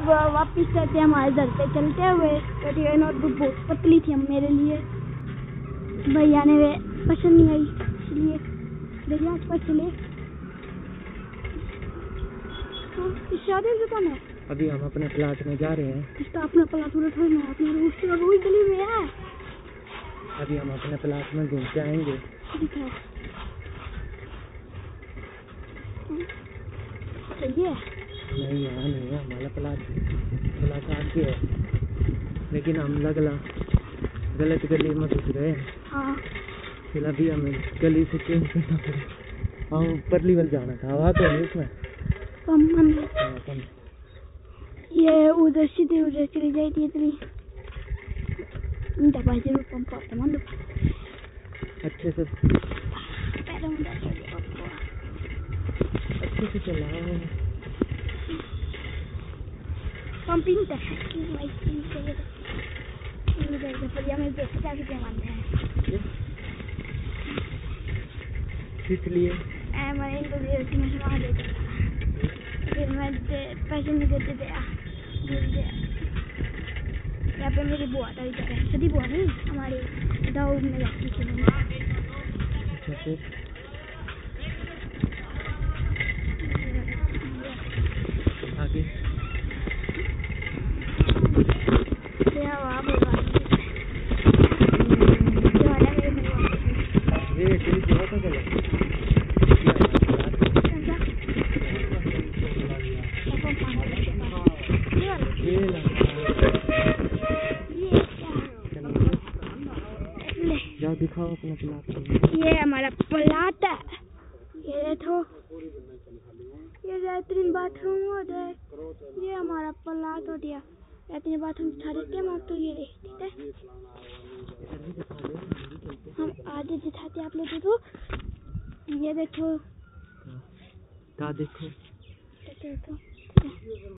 अब वापिस चलते हैं हमारे घर पे चलते हुए क्योंकि ये नोटबुक बहुत पतली थी हम मेरे लिए। भैया ने वे पसंद नहीं आई इसलिए देखिए आज पर चले। हाँ, इस शादी दुकान है? अभी हम अपने प्लाट में जा रहे हैं। इसका अपना पला पूरा थोड़ी ना अपना रोज का रोज गली में है। अभी हम अपने प्लाट में घूम के आएँगे। ठीक है। सही है नहीं यहाँ नहीं है। प्लाट प्लाट आगे है। लेकिन हम लगला गलत गली में घुस गए। हाँ। फिर अभी हमें गली से चेंज करना पड़े। हाँ ऊपर लेवल जाना था। वहाँ तो नहीं इसमें। कम हम हाँ, कम। ये उधर सीधे उधर चली जाएगी इतनी। दबा ज़रूर पंप आता मान अच्छे से। पैरों में हो अच्छे से चलाओ है हमें देख जाके दे मानते हैं इसलिए मैं फिर मैं पैसे नहीं देते थे यहाँ पे मेरी बुआ था इधर है सदी बुआ नहीं हमारी दाऊ में जाती थी दिखाओ अपना प्लाट ये हमारा प्लाट है ये देखो. ये लैट्रिन बाथरूम हो जाए. ये हमारा प्लाट हो गया. लैट्रिन बाथरूम दिखा देते हैं हम आपको ये ठीक है हम आगे दिखाते हैं आप लोगों को। ये देखो। का देखो। देखो।